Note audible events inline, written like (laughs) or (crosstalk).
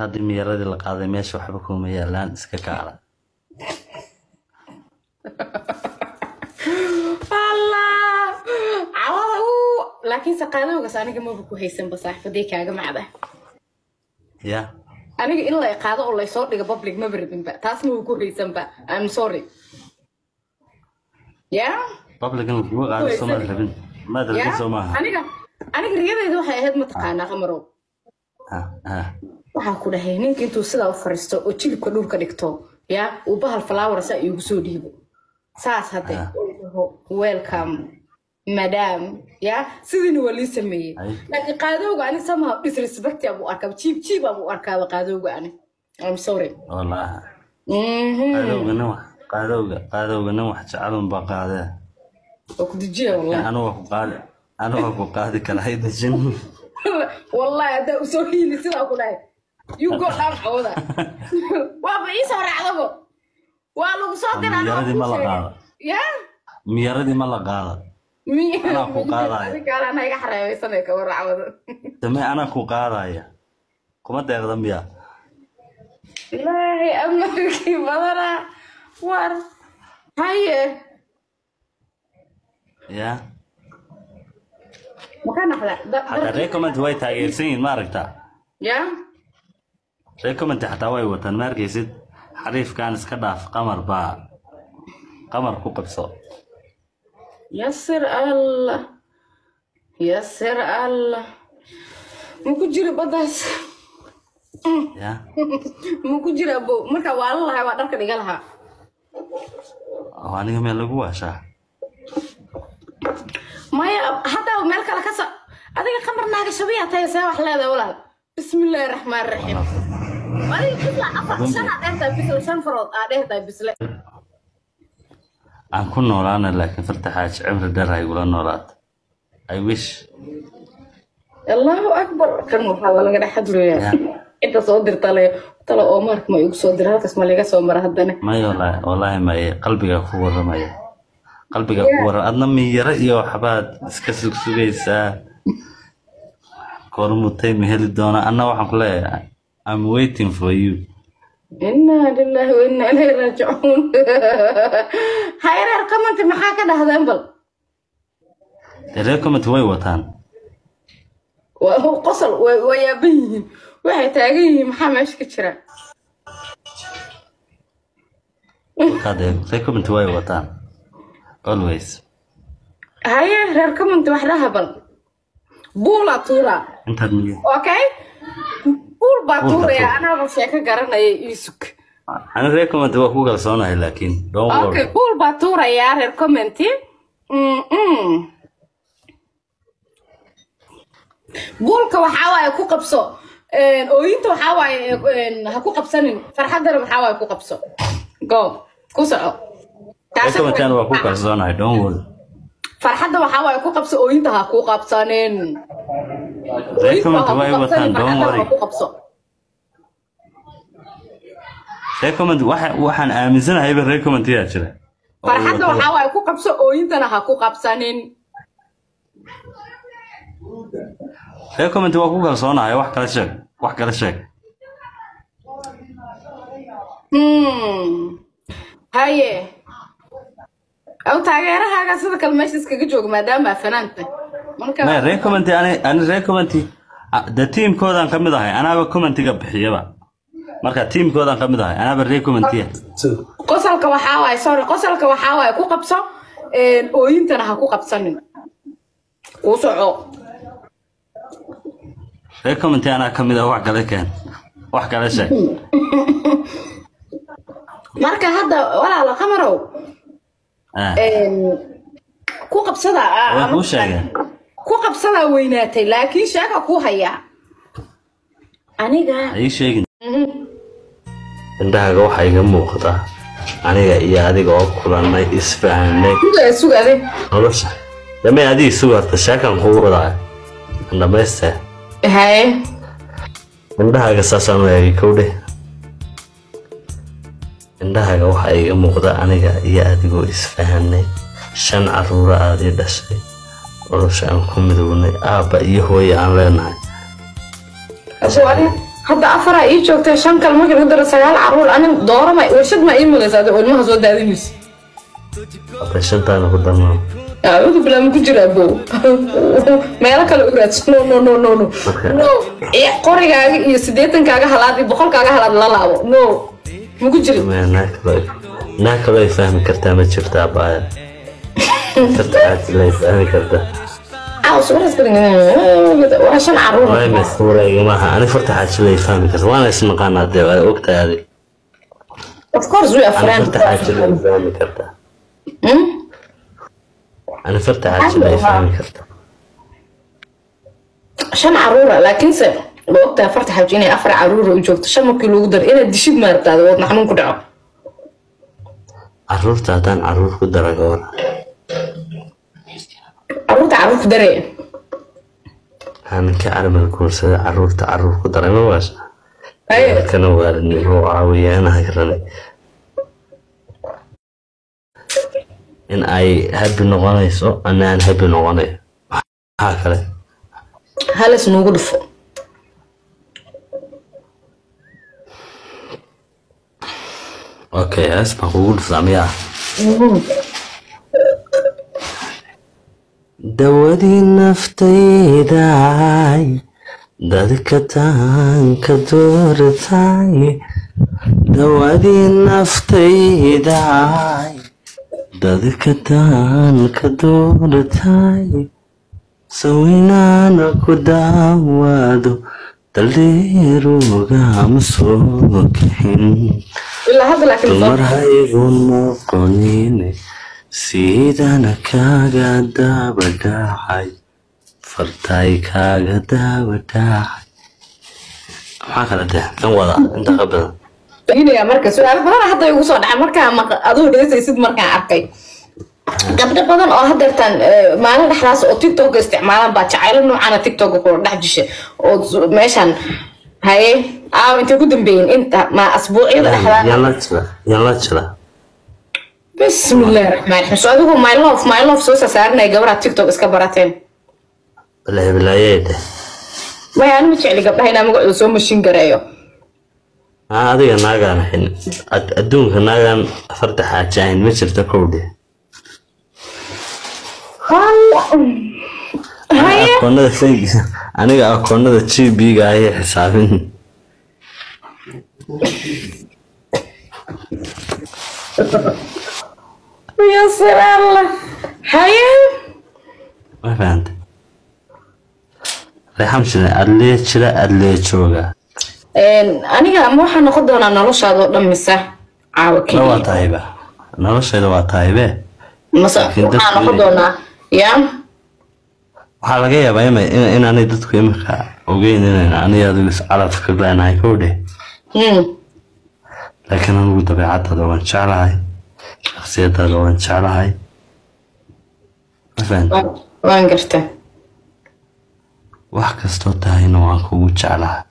haddii miyaradii la qaaday meesha waxba kuma yaalaan iska kaala allah cawada uu laakiinse qaadowgaas aniga maba ku haysanba saaxiibaday kaaga macda. Ya. Aniga in la qaado oo laysoo dhigo public maba rabinba taas maba ku haysanba. I'm sorry. Ya? Publican laguma qaado soo maad rabin. Maad rabin soo maaha. Aniga aniga riyadayda waxay ahayd mataqaanaa qamarow. Ha ha waxaan ku dhahay ninka intuu sidaa u fariisto oo jilibka dhulka dhigto ya uu bahal flower saa iigu soo dhiibo. Saas hadde Ah. welcome madam ya sidiina waa lii sameeyey. Laakiin qaadowga ani somehow disrespect abuu arkaa jiib jiib abuu arkaaba qaadowga ani. I'm sorry. Wallaahi. Mhm. qaadowga nin wax jecelun baa qaadee waa ku dejiya wallahi anuga ku qaadi anuga ku qaadi kala hay dejin. (laughs) Wallahi haddaa u soo hiili sidaa ku dhahay waaba iisoo raacdabo waa lagu soo diraa miyaradii ma la qaado ya? Miyaradii ma la qaado Anaa ku qaadaya. kuma deeqda miya ilaahay amarkii badana war. Haye ya? Maka naxda Da- xataa dar- recommend way taageersan yihiin ma aragtaa ya recommend xataa way wataan ma arkaysid? Xariifkan iska dhaaf qamar baa qamar ku qabso. Yasir allah yasir allah. Maku jira badaas? Ya? Maku jira abo marka waa la lahay waa dharka dhiga lahaa. Oo aniga meel lagu waashaa. Maya hadda meel kale ka so adiga qamar naaga shabiya tahay see wax leedahay walaal. Bismillaahi raxmaan raxiim aan ku noolaana laakiin fartaxaaj cimri dheer ha igula noolaata i wish. Allahu akbar. Kan waxaa laga dhex hadlooyaa ya. Inta soo dirta le tala oo mark ma igu soo dira halkaas ma laga soo mara haddana maya wallaahi wallaahi maye qalbiga ku waramaya qalbiga ku waram adna miyaro iyo waxbaad iska sugsugaysaa kormutay ma heli doona anna waxaan ku leeyahay i'm waiting for you. Inaa lillahi wa inaa ilayhi raajicuun (laughs) hayreer maxaa ka dhahdeen bal. Dee recommend way wataan qosol waa yaaban yihiin waxay taagan yihiin maxaa meesha ka jira? Markaa dee recommend way wataan always. Haye reer wax dhaha bal. Buula miya okay buul baa tuuraya anaaba sheeko garanaya iisug ani recommend waa ku kalsoonahay laakiin okay buul baa tuurayaa reer commenti. Mm-mm. buulka waxaa waaye ku qabso ooyinta waxaa waaye ha ku qabsanin. Farxaddana waxaa waaye ku qabso? Go ku soco. Taasi recommendkan waa ku kalsoonahay don't worry. Farxadda waxaa waaye ku qabso ooyinta ha ku qabsanin recommend way wataan qabso recommend waxa- waxaan aaminsanahay ba recommend yaa jira. Wato- waxaa waaye ku qabso ooyintana ha ku qabsanin. Recommend waa ku kalsoonahay wax kala sheeg wax kala sheeg. Hmm. haye. Aw taageerahaaga sida kale meesha iskaga jooga maadaama aa fanaanta may recommend ani ani recommend ah, de teamkoodan ka mid ahay anaaba commentiga bixiyaba. Marka teamkoodan ka mid ahay anaaba recommendya qosolka waxaa waaye sorry qosolka waxaa waaye ku qabso ooyintana ha ku qabsanin. Ku soco. Recommend anaa ka mid ah wax kala keen. Wax kala sheeg. (laughs) Marka hadda walaalo qamarow Ah, ku qabsada ah, kuu sheegeen ku qabsadaa weynaatay laakiin sheeka ku hayaa aniga Mhm. indhahaaga waxaa iga muuqda aniga iyo adiga oo kulannay isfahanay nolosha. Dame adii sugarta sheekan kugu wadaa dhammaystee haye. Indhahaaga saasaan eegay kowdhe. Indhahaaga waxaa iga muuqda aniga iyo adigoo isfahanay shan caruura aad ii dhashay nolosha aan ku midownay aabba iyo hooye aan leenahay. Hadda afaraa ii joogtay shan kale markii lagu daro sagaal carruur anin doorama warshad maa ii mulaysa adi ilmaha soo daadinaysa shantaana ku darnaa aawadu bilaama ku jira abow meelo kale u raadso no no no no no. No qorigaaga iyo siddeetankaaga halaad iyo boqolkaaga halaad la laabo. No maku jirin Maya, naa kaloo ay fahmi kartaa ma jirtaa baaya farta (laughs) xaaji lay fahmi kartaa waa shan carruur. Maaha ani farta xaaji lay fahmi karta waana isnaqaanaa dee? Waa ogtahay adi of course we are ani friends. farta xaaji lay fahmi kartaa ani farta xaaji lay fahmi kartaa shan caruura laakiinse ma ogtahay farta xaji inay afar caruura u joogto? Shan markii lagu daro inaad dishid maartaada wadna xanuun ku dhaco. Caruurta haddaan carruur ku dara gawar carruur ku daree. Aanan ka carmal guursada carruurta carruur ku daray ma baasha Haye. kana waalidnimo caawiyaanahay rane in ay habi noqonayso ana aan habi noqonayo maxaa kale. Halis nuugu dhufo. Okay hees baan kugu dhuftaa miyaa dawadii naftaydaay dadka taanka dooratay dawadii naftaydaay dadka taanka dooratay sawinaana ku daawaado daleerugama soo kixin dumar haygu noqonine sidana kaaga daabadhacay fartay kaaga daabadhacay maxaa kala deh kan wada inta ka badan weydiinayaa marka su'aalo badan hadda igu soo dhacay markaa maq- aduu heesaysid markaan arkay. Gabdho badan oo hadeertaan maalin dhexdaas oo tiktok isticmaalaan baa jacaylo noocaana tiktok kula dhex jisha oo meeshan haye aaw intay ku dambeeyeen inta ma asbuucyada dhexdaa yaan la jira yaan la jira bismillahi raxmaan adigu love soo sasaarinaya gabadha tiktok iska barateen. Bilaahi bilaayee dheh maya ani ma jecli gabdhaha inaa magacooda soo mashin gareeyo. Aa adiga naagaan ahayn. Ad- adduunka naagaan farta xaaji ahayn ma jirta kowdhe aniga akoonada g b-ga ayay xisaabin (laughs) ya salaalla haye ma fahanta reexam jira adlee jira adlee jooga aniga ma waxaa noqon doonaa noloshaada oo dhan mise? Caawa na waa keliya tahayba noloshayda waa tahaybe mase waxaa dadku noqon doonaa ya? Waxaa laga yaabaa inaanay dadku imika ogeyn inayna aniga adigu iscalafka leenahay kowdhe. Hmm. laakiin anigu dabeecadaada waan jeclahay shaksiyadaada waan jeclahay. Waan garta wax kastoo tahayna waan kugu jeclahay